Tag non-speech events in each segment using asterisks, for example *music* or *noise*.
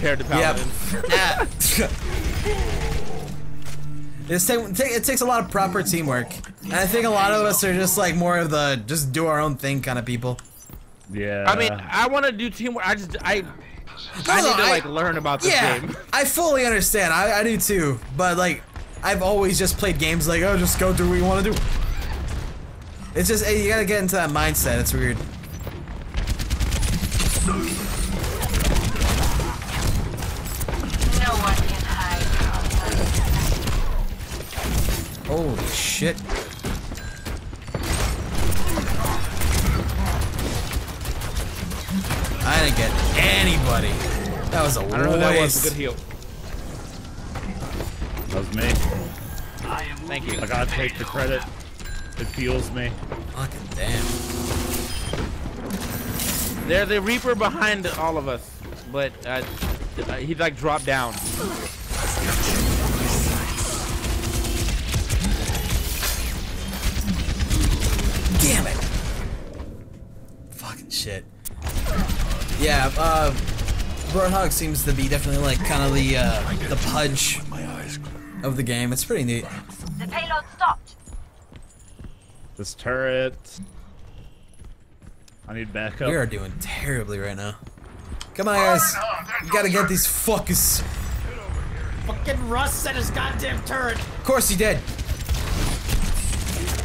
compared to Paladin. *laughs* Yep. *laughs* It's take, take, it takes a lot of proper teamwork. And I think a lot of us are just like more of the just do our own thing kind of people. Yeah. I mean, I want to do teamwork. I just I I need to I- like learn about this Yeah, game. *laughs* I fully understand. I, I do too. But like, I've always just played games like, oh, just go do what you want to do. It's just, eh, you gotta get into that mindset. It's weird. No one can hide from Holy shit. I didn't get anybody. That was a I don't know. That was waste. a good heal. that was me. Thank you. I gotta take the credit. It fuels me. Fucking damn. There's a Reaper behind all of us, but uh, uh, he like dropped down. Damn it. Fucking shit. Yeah, uh, Roadhog seems to be definitely like kind of the, uh, the punch of the game. It's pretty neat. The payload stopped. This turret. I need backup. We are doing terribly right now. Come on, guys. We gotta get these fuckers. Fucking Russ set his goddamn turret. Of course he did.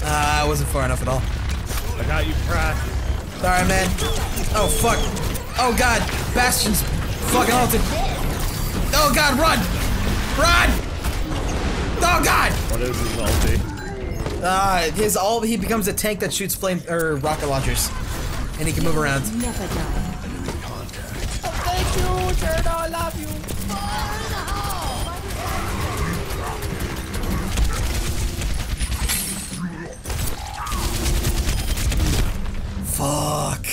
Ah, I wasn't far enough at all. I got you, Pratt. Sorry, man. Oh, fuck. Oh, God. Bastion's fucking halted. Oh, God, run! Run! Oh, God! What is his ulti? Uh, his all he becomes a tank that shoots flame or rocket launchers, and he can move around. Never die. Thank you, turret. I love you. Fuck.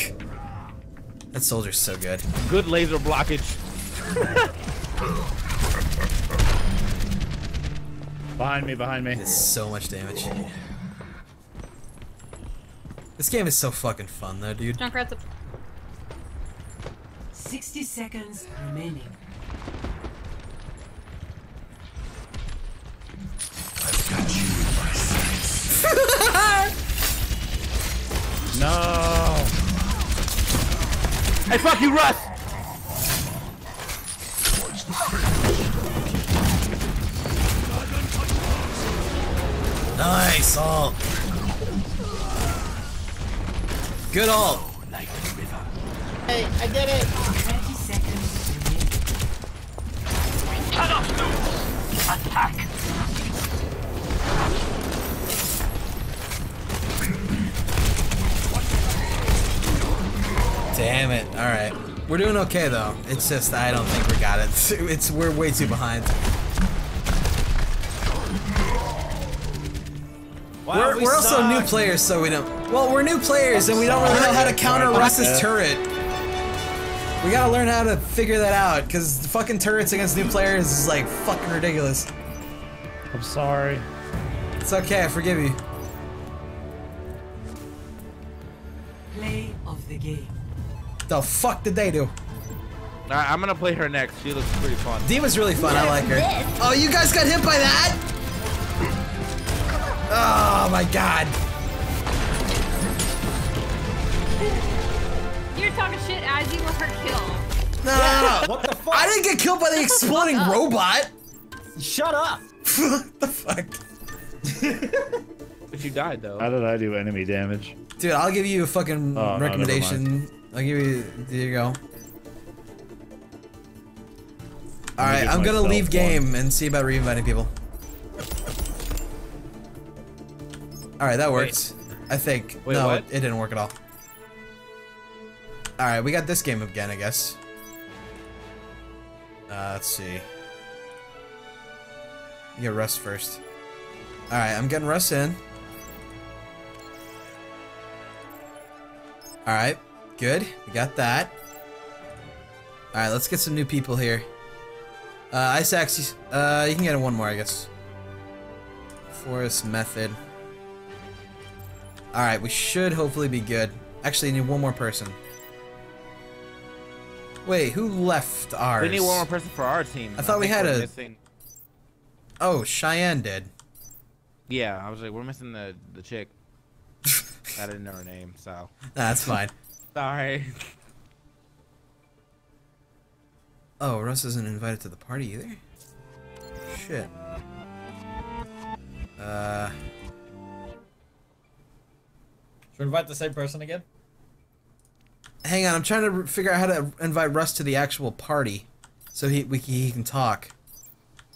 That soldier's so good. Good laser blockage. Behind me, behind me. Does so much damage. This game is so fucking fun though, dude. Junkrat's up. 60 seconds remaining. I've got you in my sights. no. Hey, fuck you, Russ! Nice ult. Good ult. Hey, I did it. Damn it. All right. We're doing okay though. It's just I don't think we got it. *laughs* It's we're way too behind. Wow, We're, we we're also new players, so we don't. Well, we're new players, and we don't really know how to counter Russ's turret. We gotta learn how to figure that out, because fucking turrets against new players is like fucking ridiculous. I'm sorry. It's okay, I forgive you. Play of the game. The fuck did they do? Alright, I'm gonna play her next. She looks pretty fun. D.Va's really fun, I like her. Oh, you guys got hit by that? Oh my god. You're talking shit as you were her kill. No, no, no. *laughs* What the fuck? I didn't get killed by the exploding robot. Shut up. *laughs* what the fuck? But you died though. How did I do enemy damage? Dude, I'll give you a fucking Oh, no, recommendation. I'll give you. There you go. All right, I'm gonna leave one. game and see about reinviting people. All right, that worked. I think. Wait, no, what? it didn't work at all. All right, we got this game again, I guess. Uh, let's see. You get Russ first. All right, I'm getting Russ in. All right, good. We got that. All right, let's get some new people here. Uh, Ice Axe, uh, you can get one more, I guess. Forest Method. All right, we should hopefully be good. Actually, need one more person. Wait, who left ours? We need one more person for our team. I thought we had a- Missing... Oh, Cheyenne did. Yeah, I was like, we're missing the the chick. *laughs* I didn't know her name, so Nah, that's fine. Sorry. Oh, Russ isn't invited to the party either? Shit. Uh, Should we invite the same person again? hang on, I'm trying to figure out how to invite Russ to the actual party, so he we, he can talk.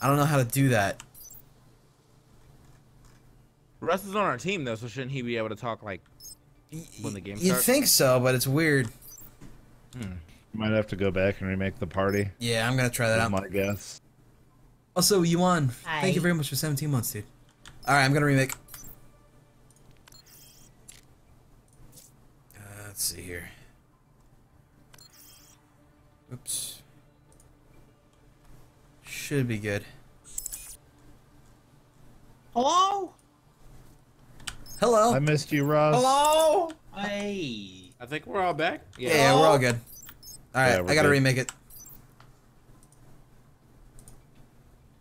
I don't know how to do that. Russ is on our team though, so shouldn't he be able to talk like when the game You'd starts? think so, but it's weird. You might have to go back and remake the party. Yeah, I'm gonna try that out. my guess. Also, Yuan, Hi. thank you very much for 17 months, dude. Alright, I'm gonna remake. Uh, let's see here. Oops. Should be good. Hello? Hello? I missed you, Ross. Hello? Hey. I think we're all back. yeah, yeah, we're all good. Alright, Yeah, I gotta good. remake it.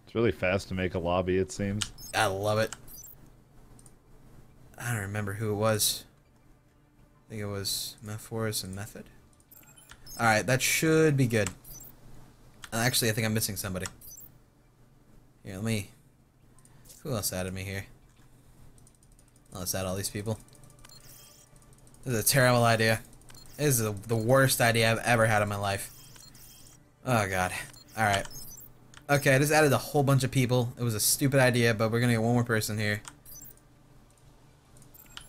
It's really fast to make a lobby, it seems. I love it. I don't remember who it was. I think it was Mephoris and Method. Alright, that should be good. Uh, Actually, I think I'm missing somebody. Here, let me... Who else added me here? Let's add all these people. This is a terrible idea. This is the the worst idea I've ever had in my life. Oh, God. Alright. Okay, I just added a whole bunch of people. It was a stupid idea, but we're gonna get one more person here.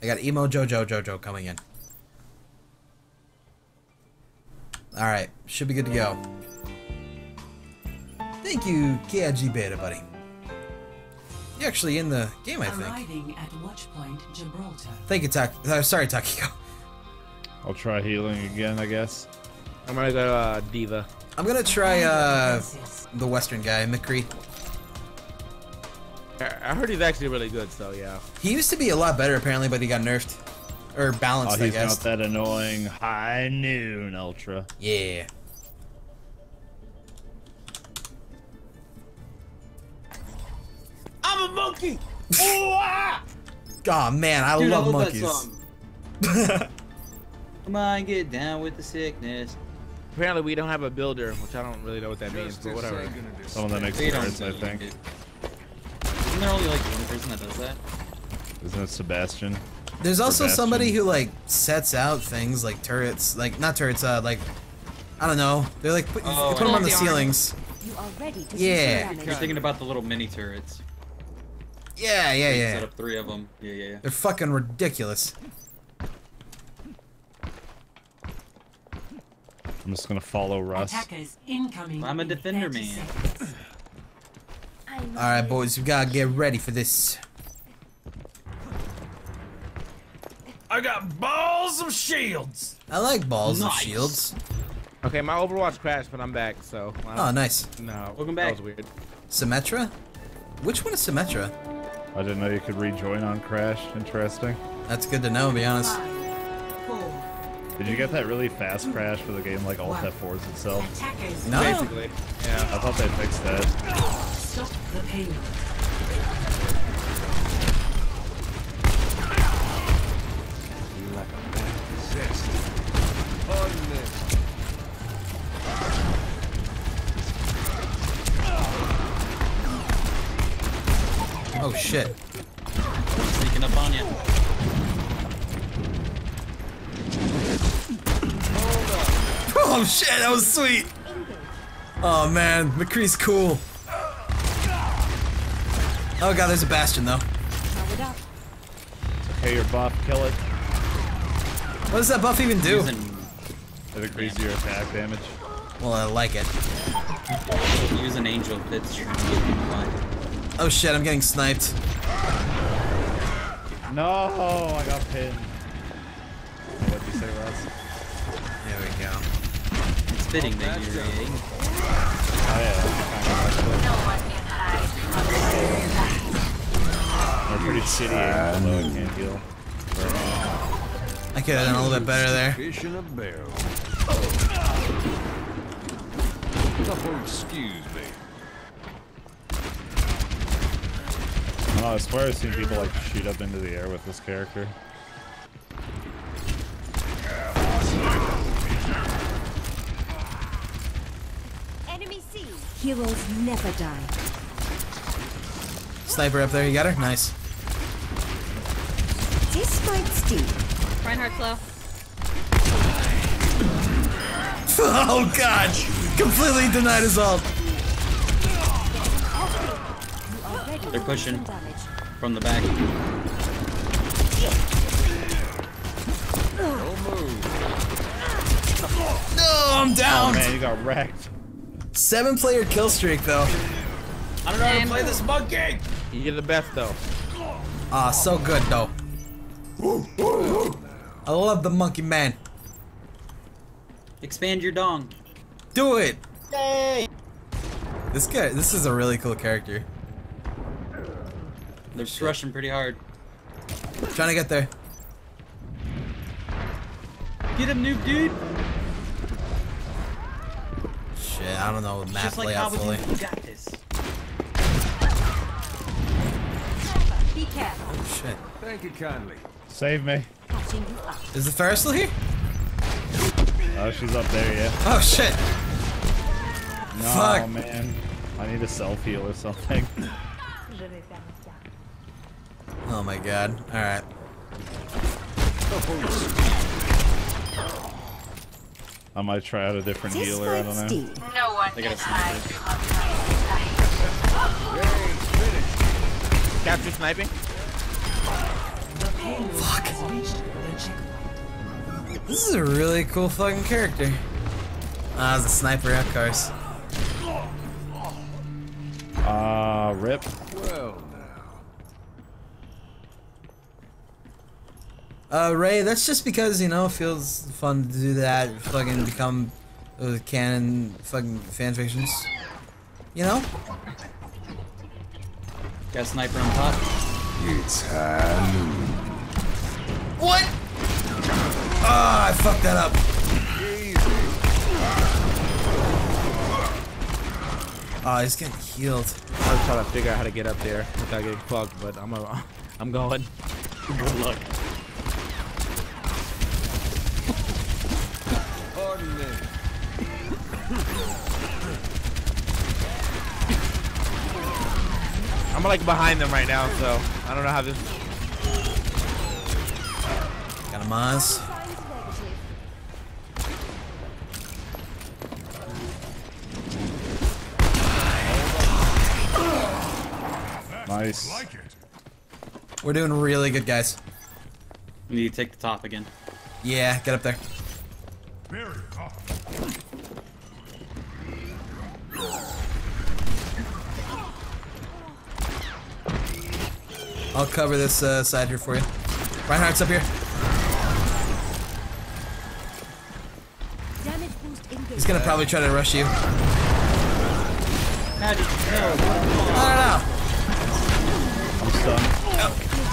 I got Emo Jojo Jojo coming in. Alright, should be good to go. Thank you, KIG Beta, buddy. You're actually in the game, I think. Arriving at Watchpoint Gibraltar. Thank you, Tak. Uh, sorry, Takiko. I'll try healing again, I guess. I'm gonna go uh, D.Va. I'm gonna try uh the Western guy, McCree. I I heard he's actually really good, so yeah. He used to be a lot better apparently, but he got nerfed. Or Oh, balanced, I he's guess. not that annoying. High noon, Ultra. Yeah. I'm a monkey! Ooh, ah! Oh man, I Dude, love love monkeys. *laughs* Come on, get down with the sickness. Apparently we don't have a builder, which I don't really know what that means, but whatever. Someone that makes They don't cards, I think. it. Isn't there only like one person that does that? Isn't it Sebastian? There's also Bastion. somebody who like sets out things like turrets, like not turrets, uh, like I don't know. They're like put, Oh, put them on the know. ceilings. You are ready to Yeah. You're thinking about the little mini turrets. Yeah, yeah, yeah. Set up three of them. Yeah, yeah, yeah. They're fucking ridiculous. I'm just gonna follow Russ. Attackers incoming. I'm a defender man. All right, boys, we gotta get ready for this. I got balls of shields! I like balls Nice. of shields. Okay, my Overwatch crashed, but I'm back, so. I Oh, nice. No, Welcome back. That was weird. Symmetra? Which one is Symmetra? I didn't know you could rejoin on Crash. Interesting. That's good to know, to be honest. Five, four, Did you get that really fast crash for the game like Alt F4s itself? attackers. No. Basically. Yeah. I thought they fixed that. Stop the payload. Shit, sweet. Oh man, McCree's cool. Oh god, there's a bastion though. Hey, your buff, kill it. What does that buff even do? Using, It increases your attack damage. Well, I like it. using angel pits. trying to get them alive. Oh shit, I'm getting sniped. No, I got pinned. Fitting that you're a Oh yeah. No one can hide. They're pretty shitty, although I can't mm. heal. I could have done a little bit better there. Fish in a barrel. Oh, excuse me. Oh, I swear I've seen people like shoot up into the air with this character. Enemy C. Heroes never die. Sniper up there, you got her? Nice. This fight's deep. Reinhardt's *laughs* low. oh god! Completely denied his ult. They're pushing. damage. From the back. No, I'm down. Oh down! man, you got wrecked. Seven player kill streak though. I don't know how to play this monkey. You're the best though. Ah, so good though. I love the monkey man. Expand your dong. Do it! Yay! This guy, this is a really cool character. They're just rushing pretty hard. Trying to get there. Get him, noob dude. Shit, I don't know map Just like how layout fully. You got this. Be careful. Oh, shit. Thank you kindly. Save me. Catching you up. Is the Ferris still here? Oh, she's up there, yeah. Oh shit! No, Fuck. man. I need a self heal or something. *laughs* Oh my god. Alright. I might try out a different This healer, I might don't know. sting. No one They got a sniper. from my sight. Capture sniping. The payload has reached the checkpoint. This is a really cool fucking character. Ah, it's a sniper, of course. Uh, rip. Well, now. Uh, Ray, that's just because, you know, it feels fun to do that, fucking become uh, canon fucking fanfictions. You know? Got a sniper on top. It's Halloween. What? Ah, I fucked that up. Oh, he's getting healed. I was trying to figure out how to get up there without getting fucked, but I'm a, *laughs* I'm going. Good luck. Pardon me. I'm like behind them right now, so I don't know how this. Got a Maz. Nice. We're doing really good, guys. We need to take the top again. Yeah, get up there. I'll cover this uh, side here for you. Reinhardt's up here. Damage boost engaged. He's gonna probably try to rush you. How did you know? I don't know. I'm stunned.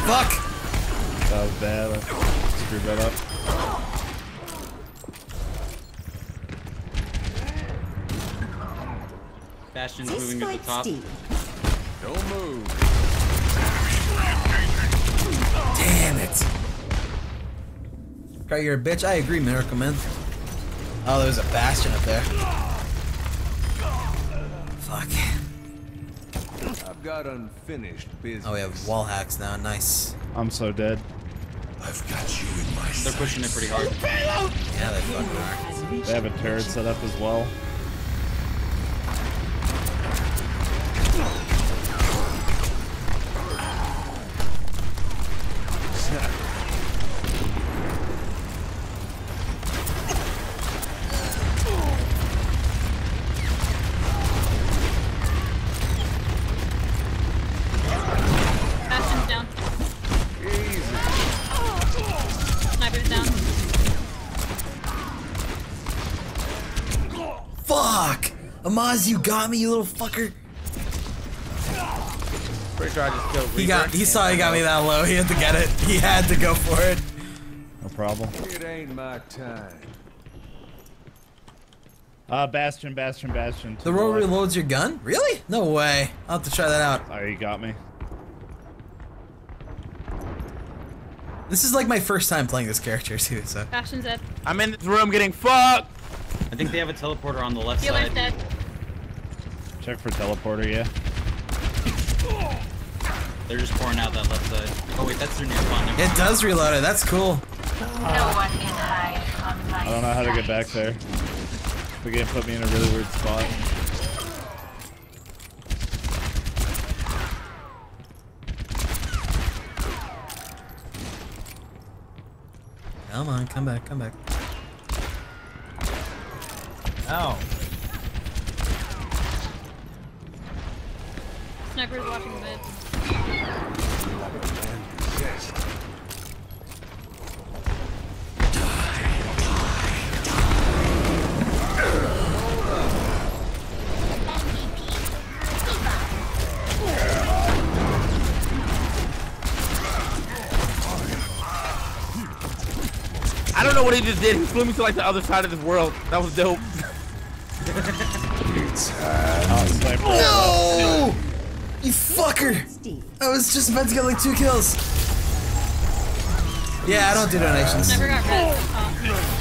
Fuck. That was bad. I screwed that up. Bastion's This moving to the top. sting. Don't move. Cry, you're a bitch. I agree, Miracle Man. Oh, there's a bastion up there. Fuck. I've got unfinished business. Oh, we have wall hacks now. Nice. I'm so dead. I've got you in my They're pushing it pretty hard. Yeah, they fucking are. Has reached They have a turret set up as well. Fuck! Amaz, you got me, you little fucker. Pretty sure I just killed. He got. He saw he got me that low. He had to get it. He had to go for it. No problem. It ain't my time. Uh, Bastion, Bastion, Bastion. The roll left. reloads your gun? Really? No way. I'll have to try that out. Oh, you got me. This is like my first time playing this character too, so. Bastion's dead. I'm in this room getting fucked. I think they have a teleporter on the left Healer's side. dead. Check for teleporter, yeah. They're just pouring out that left side. Oh wait, that's their new spawn. Never It does reload it, that's cool. No one can hide. I don't know how to get back there. The game put me in a really weird spot. Come on, come back, come back. Ow. Sniper's watching mid. I don't know what he just did. He flew me to like the other side of this world. That was dope. Oh, sniper. No! You fucker! I was just about to get like two kills. Yeah, I don't do donations. Sniper got red. Oh.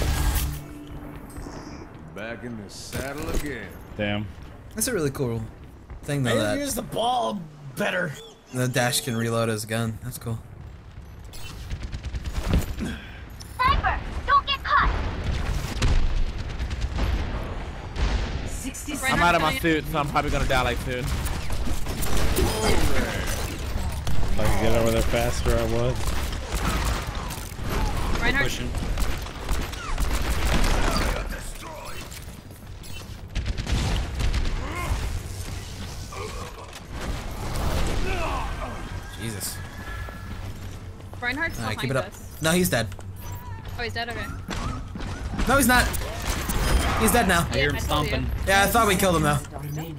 Back in the saddle again. Damn. That's a really cool thing I though need that use the ball better. the dash can reload his gun. That's cool. Sniper, don't get caught. 60 Right I'm out of my suit, so I'm probably gonna die like soon. If I could get over there faster, I would. in. Reinhardt. pushing. Jesus. Reinhardt's Alright, behind keep it up. us. No, he's dead. Oh, he's dead? Okay. No, he's not. He's dead now. I hear him I told you. stomping. Yeah, I thought we killed him though. remaining.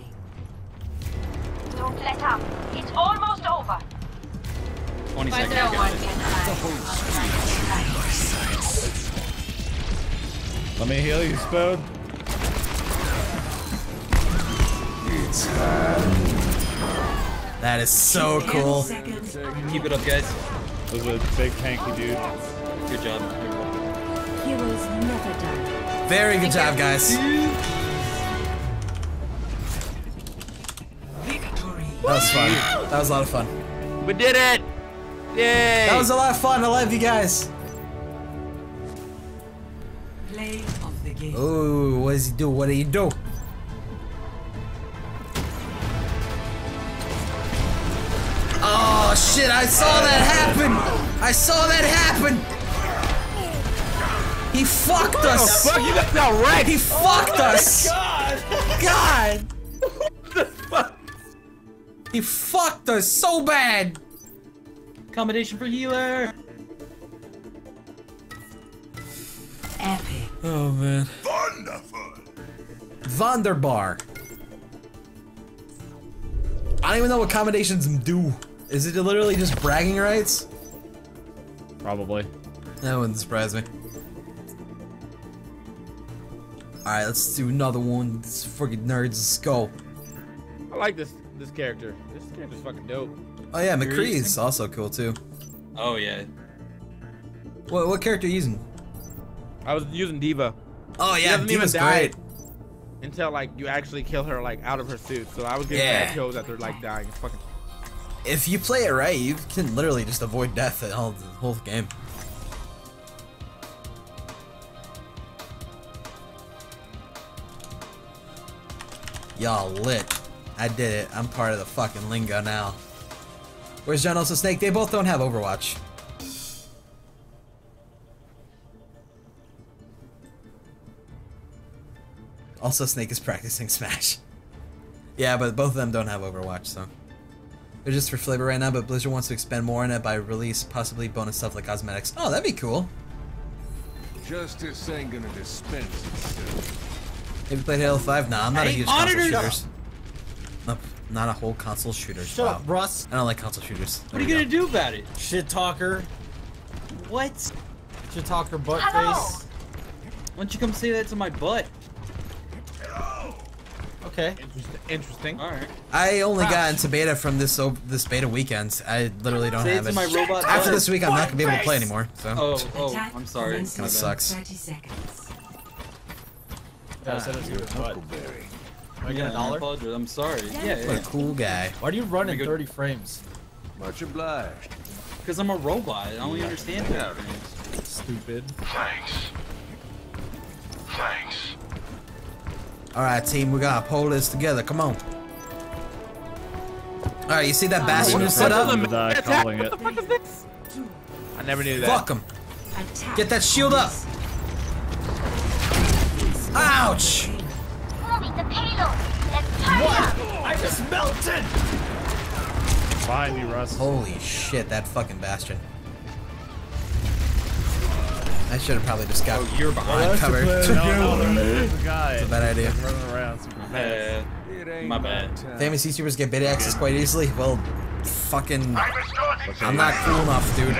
Don't let up. It's almost over. 20 seconds, down. guys. Let me heal you, Spode. That is so cool. Keep it up, guys. Was a big tanky dude. Good job. Heroes never die. Very good job, guys. victory. That was fun. That was a lot of fun. We did it! Yay! That was a lot of fun. I love you guys. Play of the game. Ooh, what does he do? What do you do? Oh shit, I saw that happen! I saw that happen! He fucked us! Fuck, you got that right! He fucked oh us! God! God! *laughs* the fuck? He fucked us so bad! Accommodation for healer. Epic. Oh man. Wonderful. Vonderbar. I don't even know what accommodations do. Is it literally just bragging rights? Probably. That wouldn't surprise me. Alright, let's do another one. This fucking nerds, let's go. I like this this character. This character's fucking dope. Oh yeah, You're also cool too. Oh yeah. What what character are you using? I was using D.Va Oh yeah, doesn't even D.Va's die. great. until like you actually kill her like out of her suit. So I was getting Yeah. bad kills after like dying. It's fucking If you play it right, you can literally just avoid death the whole, the whole game. Y'all lit. I did it. I'm part of the fucking lingo now. Where's John also Snake? They both don't have Overwatch. Also, Snake is practicing Smash. Yeah, but both of them don't have Overwatch, so. They're just for flavor right now, but Blizzard wants to expand more on it by release, possibly bonus stuff like cosmetics. Oh, that'd be cool. Justice ain't gonna dispense itself. Have you played Halo 5? Nah, I'm not a Hey, huge console monitors! shooters. Nope, not a whole console shooter. Shut wow. up, Russ. I don't like console shooters. What are you gonna do about it? Shit talker. What? Shit talker butt Hello. face. Why don't you come say that to my butt? Okay. Interesting. All right. I only got into beta from this o- this beta weekend. I literally don't Say have it it. to my robot After this week, I'm not gonna be able to play anymore. So. Oh, oh, I'm sorry. commences Kinda in sucks. 30. Yeah, send it to his butt. Can I get Yeah, a I dollar? apologize. I'm sorry. Yeah, What yeah. a cool guy. Why do you run in 30 frames? Much obliged. Because I'm a robot. I only understand that. Stupid. Thanks. Thanks. All right, team, we gotta pull this together. Come on. All right, you see that bastion you set up? What die Attack? calling What the fuck is this? I never knew that. Fuck him. Get that shield up. Ouch. What? I just melted! Find you, Russ. Holy shit, that fucking bastion. I should have probably just got You're Oh, behind. cover. No, no, there's a *laughs* guy. It's a bad idea. Running around super fast. Uh, My bad. time. Famous YouTubers get beta access quite easily. Well, fucking. I'm not cool enough, dude.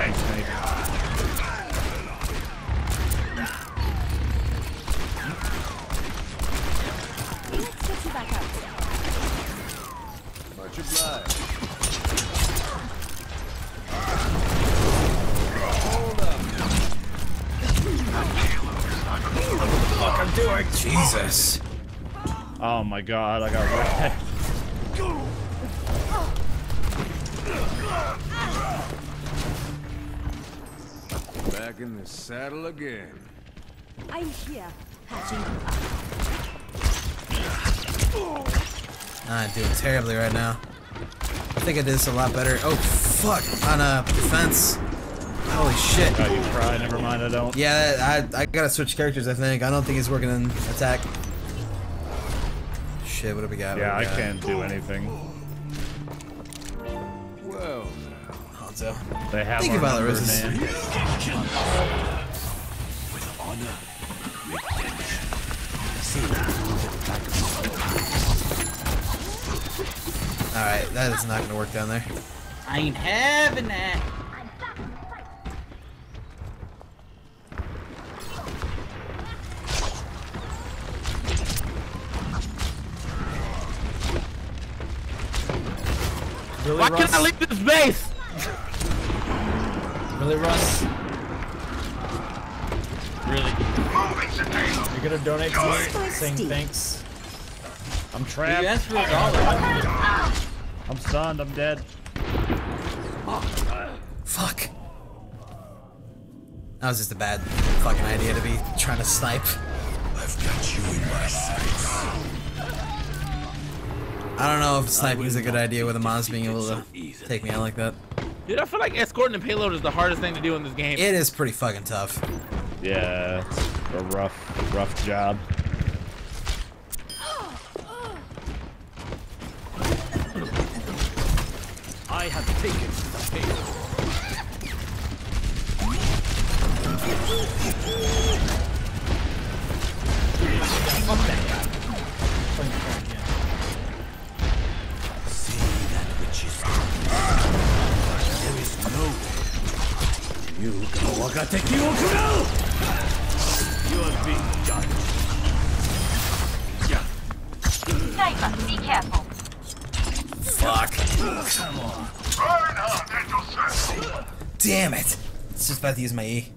God, I got wrecked. *laughs* Back in the saddle again. I'm here. Patching. I'm doing terribly right now. I think I did this a lot better. Oh, fuck. On a defense. Holy shit. Oh, you cry, never mind, I don't. Yeah, I, I gotta switch characters, I think. I don't think he's working in attack. Shit, what do we got? Yeah, What I we got? can't do anything. Well, Hanzo. They have Think our about it, number, Riz. man. Alright, that is not gonna work down there. I ain't having that. Really, Why can't I leave this base? Really, Russ? Really. You're gonna donate to me? Saying thanks? I'm You trapped. asked for a dollar. I'm stunned. I'm dead. Fuck. That was just a bad fucking idea to be trying to snipe. I've got you in my sights. I don't know if sniping is a good idea with a Mons being able to take me out like that. Dude, I feel like escorting the payload is the hardest thing to do in this game. It is pretty fucking tough. Yeah, it's a rough, rough job. I have taken the payload. Fuck. Damn it. It's just about to use my E.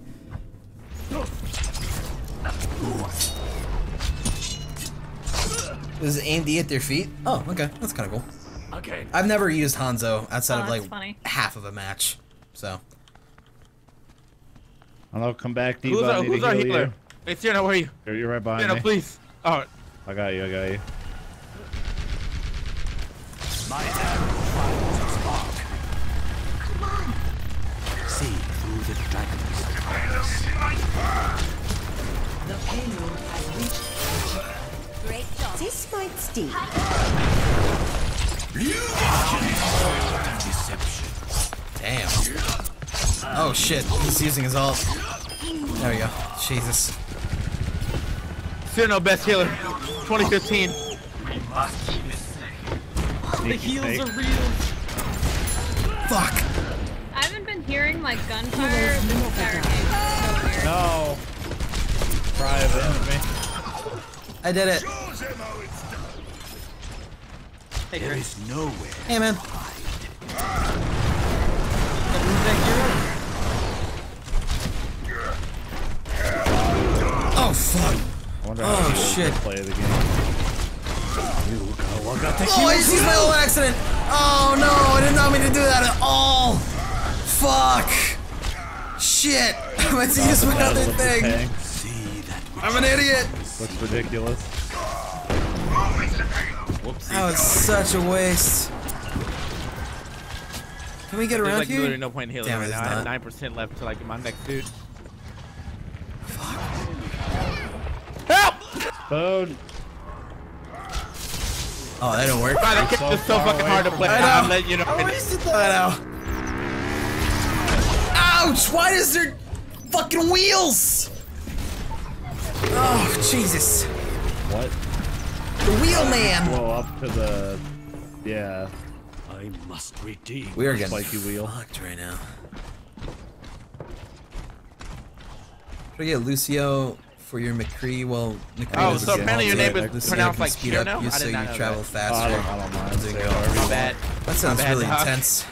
Is it aimed at their feet? Oh, okay. That's kind of cool. Okay. I've never used Hanzo outside Oh, of like funny. half of a match. So, I'll come back, Who's D.Va. our, who's our heal healer? you. Hey, Cyrano, where are you? You're, you're right behind Cyrano, me. please. Oh, I got you. I got you. My arrow finds a spark. See through the dragons. The payload has reached Great job. This might sting. damn. Oh shit, he's using his ult. There we go. Jesus. Cyrano, best healer. 2015. The heals are real. Fuck. I haven't been hearing like gunfire this entire game. So. No. Cry avenge me. I did it. Hey, Chris. Hey, man. Oh, fuck. I wonder Oh, how people shit. play the game. Oh, I just used my little accident. Oh, no. I did not mean to do that at all. Fuck. Shit. *laughs* I meant to use my other Battle of the thing. I'm an idiot. Looks ridiculous. That was such a waste. Can we get There's around like here? literally no point in healing Damn, right it's now. I have nine percent left to like get my next dude. Phone. Oh, that didn't work. God, that You're so is so fucking hard to play. it. I I'm letting you know. I know. Ouch! Why is there fucking wheels? Oh, Jesus. What? The wheel man. Blow up to the. Yeah. I We are getting Spiky wheel. fucked right now. Should we get Lucio for your McCree? Well, McCree Oh, so apparently your name is pronounced like speed Kira up now? you I so not you know travel that. Oh, I faster. don't, I don't mind. There you Say go. whatever you My want. bad. That sounds really intense.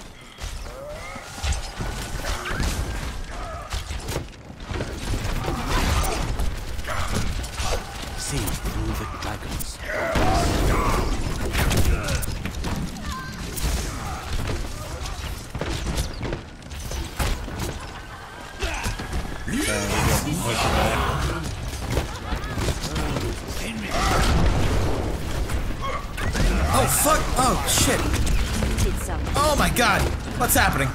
Oh my god! What's happening?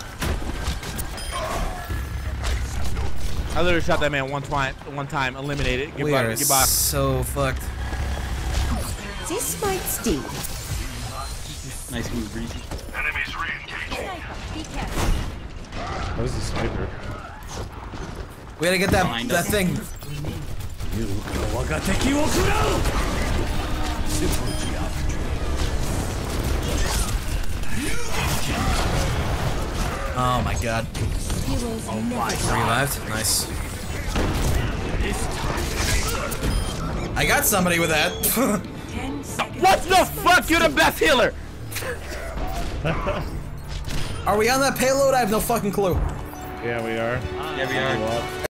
I literally shot that man one time, one time, eliminated. We Goodbye. are Goodbye. so fucked. This might sting. Nice move, Breezy. Sniper, be careful. What is the sniper? We gotta get that Behind that us. thing. Oh my god. Heroes never die. Revived. Nice. I got somebody with that. *laughs* What the fuck? You're the best healer. Are we on that payload? I have no fucking clue. Yeah, we are. Yeah, we are. Blow up.